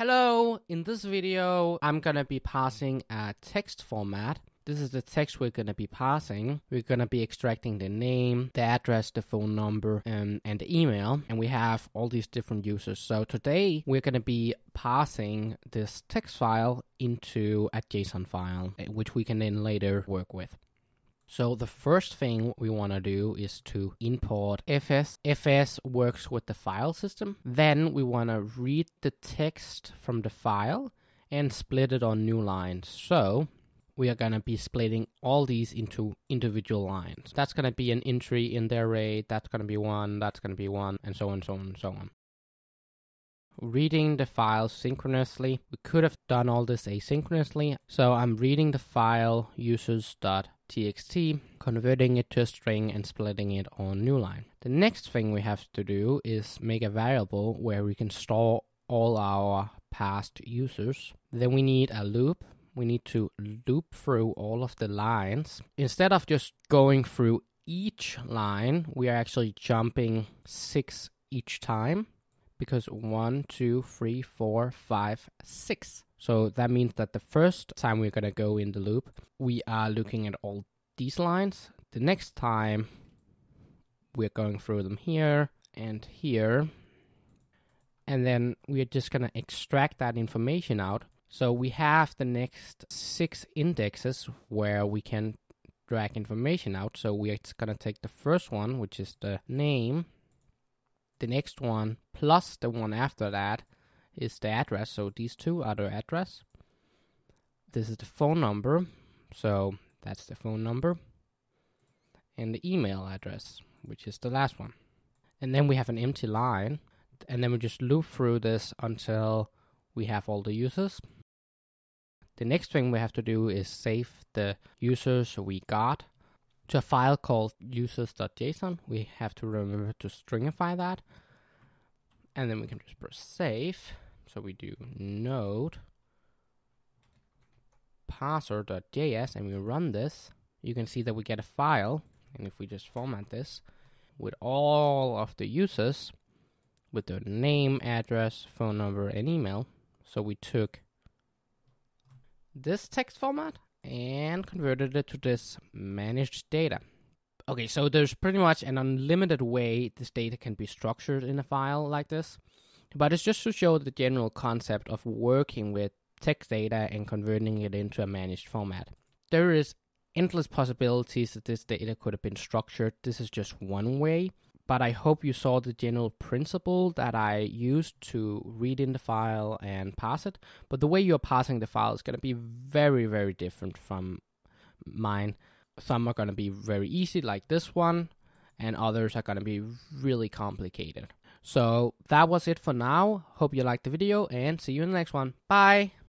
Hello, in this video, I'm gonna be parsing a text format. This is the text we're gonna be parsing. We're gonna be extracting the name, the address, the phone number, um, and the email, and we have all these different users. So today, we're gonna be parsing this text file into a JSON file, eh, which we can then later work with. So the first thing we want to do is to import fs. fs works with the file system. Then we want to read the text from the file and split it on new lines. So we are going to be splitting all these into individual lines. That's going to be an entry in the array, that's going to be one, that's going to be one, and so on, so on, and so on. Reading the file synchronously. We could have done all this asynchronously. So I'm reading the file users.txt txt, converting it to a string and splitting it on new line. The next thing we have to do is make a variable where we can store all our parsed users. Then we need a loop. We need to loop through all of the lines. Instead of just going through each line, we are actually jumping six each time because one, two, three, four, five, six. So that means that the first time we're going to go in the loop, we are looking at all these lines. The next time, we're going through them here and here. And then we're just going to extract that information out. So we have the next six indexes where we can drag information out. So we're just going to take the first one, which is the name, the next one plus the one after that is the address. So these two are the address. This is the phone number. So that's the phone number. And the email address, which is the last one. And then we have an empty line. And then we just loop through this until we have all the users. The next thing we have to do is save the users we got to a file called users.json. We have to remember to stringify that. And then we can just press save. So we do node parser.js and we run this, you can see that we get a file. And if we just format this with all of the users, with their name, address, phone number, and email. So we took this text format and converted it to this managed data. Okay, so there's pretty much an unlimited way this data can be structured in a file like this. But it's just to show the general concept of working with text data and converting it into a managed format. There is endless possibilities that this data could have been structured. This is just one way, but I hope you saw the general principle that I used to read in the file and parse it. But the way you're parsing the file is going to be very, very different from mine. Some are going to be very easy, like this one, and others are going to be really complicated. So that was it for now. Hope you liked the video and see you in the next one. Bye.